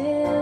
still